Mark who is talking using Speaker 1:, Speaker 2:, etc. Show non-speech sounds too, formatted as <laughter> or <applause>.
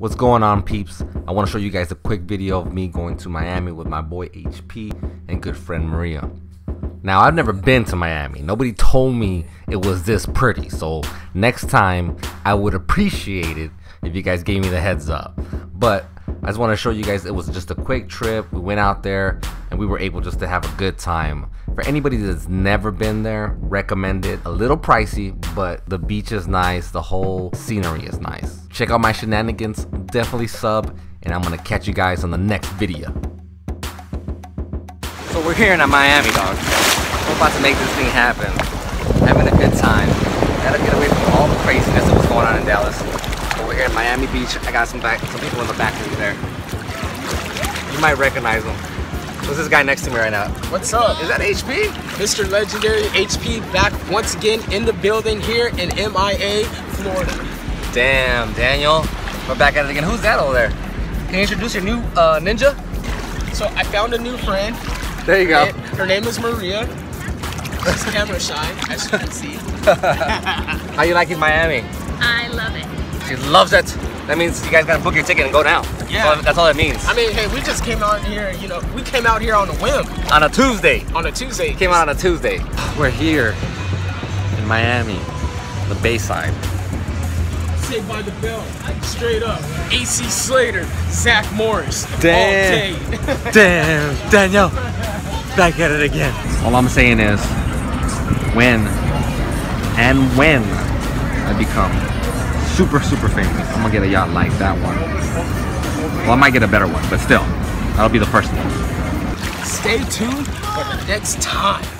Speaker 1: What's going on peeps? I want to show you guys a quick video of me going to Miami with my boy HP and good friend Maria. Now I've never been to Miami. Nobody told me it was this pretty. So next time I would appreciate it if you guys gave me the heads up. But I just want to show you guys it was just a quick trip. We went out there and we were able just to have a good time. For anybody that's never been there, recommend it. A little pricey, but the beach is nice. The whole scenery is nice. Check out my shenanigans. Definitely sub. And I'm going to catch you guys on the next video. So we're here in Miami, dog. We're about to make this thing happen. Having a good time. Gotta get away from all the craziness that was going on in Dallas. But we're here at Miami Beach. I got some back, some people in the back of there. You might recognize them. Who's this guy next to me right now?
Speaker 2: What's up?
Speaker 1: Is that HP?
Speaker 2: Mr. Legendary HP back once again in the building here in MIA, Florida.
Speaker 1: Damn, Daniel. We're back at it again. Who's that over there? Can you introduce your new uh, ninja?
Speaker 2: So I found a new friend.
Speaker 1: There you go.
Speaker 2: Her name is Maria. She's camera shy, as you can see. <laughs>
Speaker 1: How you liking Miami?
Speaker 3: I love it.
Speaker 1: She loves it. That means you guys gotta book your ticket and go now.
Speaker 2: Yeah.
Speaker 1: That's all, that's all it means.
Speaker 2: I mean, hey, we just came out here, you know, we came out here on a whim
Speaker 1: on a Tuesday.
Speaker 2: on a Tuesday.
Speaker 1: Came out on a Tuesday. We're here in Miami, the Bayside.
Speaker 2: Saved by the Bell, straight up. AC Slater, Zach Morris,
Speaker 1: Damn.
Speaker 2: all day. <laughs>
Speaker 1: Damn, Daniel, back at it again. All I'm saying is, when and when I become super, super famous, I'm gonna get a yacht like that one. Well, I might get a better one, but still, that'll be the first one.
Speaker 2: Stay tuned for the next time.